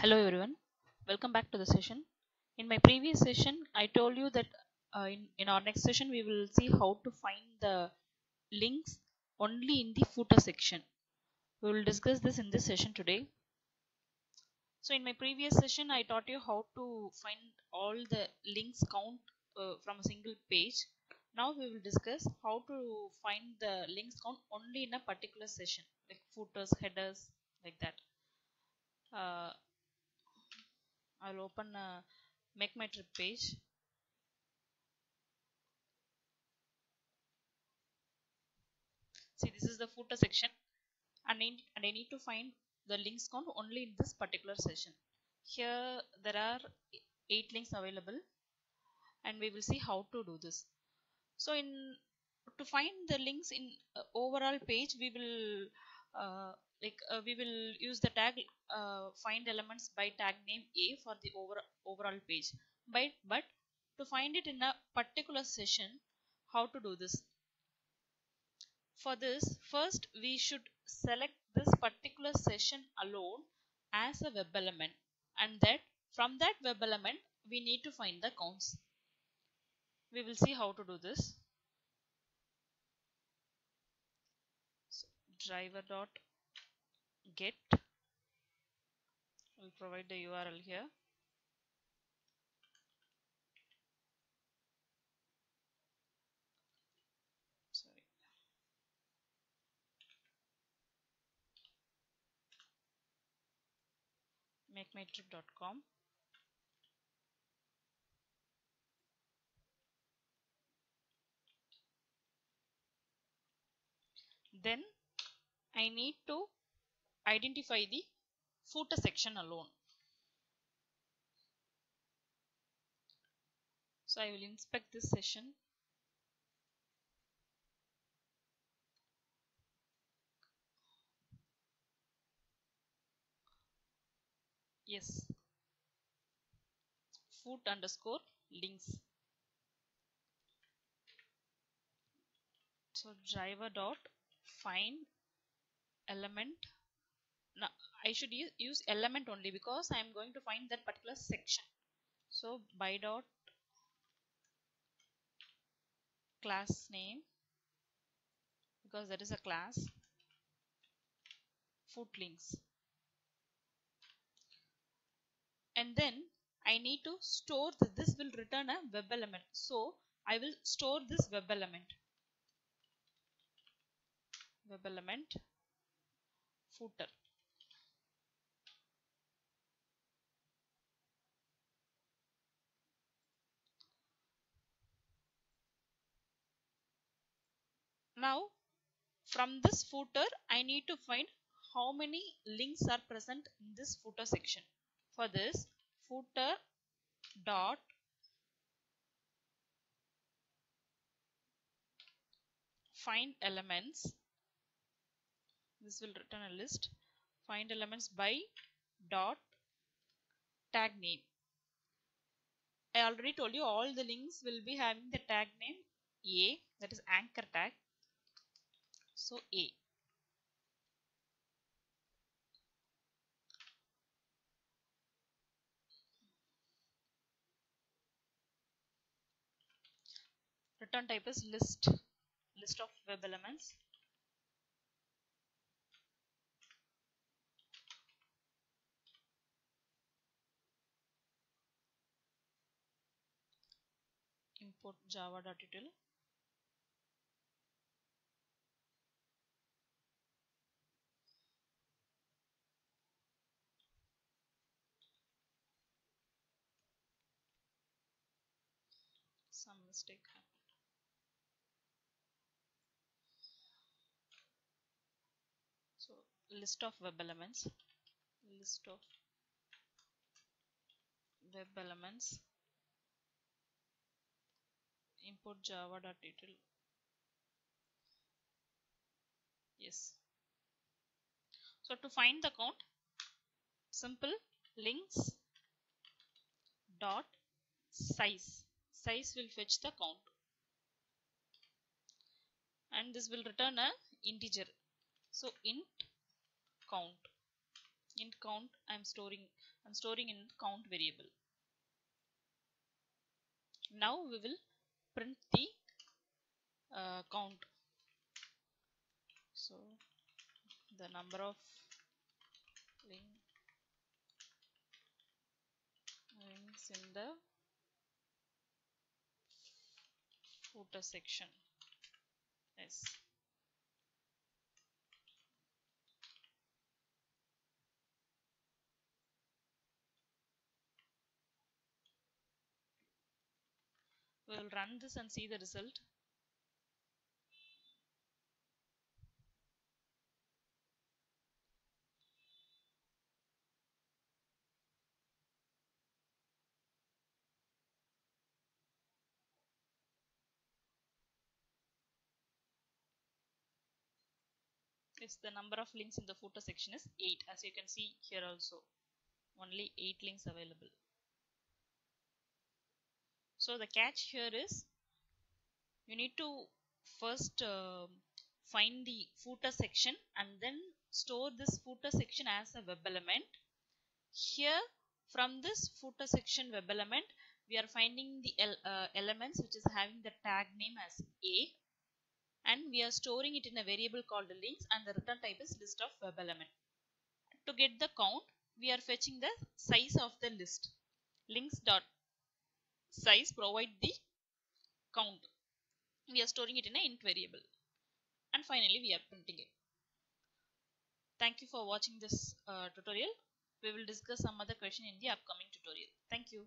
Hello everyone, welcome back to the session. In my previous session, I told you that uh, in, in our next session, we will see how to find the links only in the footer section. We will discuss this in this session today. So in my previous session, I taught you how to find all the links count uh, from a single page. Now we will discuss how to find the links count only in a particular session, like footers, headers, like that. Uh, I'll open make my trip page. See, this is the footer section, and I, need, and I need to find the links count only in this particular session. Here there are eight links available, and we will see how to do this. So, in to find the links in uh, overall page, we will uh, like uh, we will use the tag uh, find elements by tag name a for the over, overall page. But but to find it in a particular session how to do this? For this first we should select this particular session alone as a web element. And that from that web element we need to find the counts. We will see how to do this. So, driver dot get. We'll provide the URL here. Sorry. Makemytrip.com then I need to identify the footer section alone. So I will inspect this session. Yes. Foot underscore links. So driver dot find element now I should use, element only because I am going to find that particular section. So by dot class name because that is a class foot links and then I need to store this, this will return a web element. So I will store this web element. Web element footer now from this footer I need to find how many links are present in this footer section. For this footer dot find elements. This will return a list. Find elements by dot tag name. I already told you all the links will be having the tag name A that is anchor tag so A. Return type is list list of web elements. Import java.util some mistake happened. So list of web elements. list of web elements. Import java.util yes. So to find the count simple links dot size size will fetch the count. And this will return a integer. So int count. Int count i'm storing i'm storing in count variable. Now we will print the uh, count. So the number of links in the footer section. Yes. We will run this and see the result the number of links in the footer section is 8 as you can see here also only 8 links available. So the catch here is you need to first uh, find the footer section and then store this footer section as a web element. Here from this footer section web element we are finding the uh, elements which is having the tag name as a and we are storing it in a variable called links and the return type is list of web element. To get the count, we are fetching the size of the list. Links dot size provide the count. We are storing it in an int variable. And finally, we are printing it. Thank you for watching this uh, tutorial. We will discuss some other question in the upcoming tutorial. Thank you.